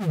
you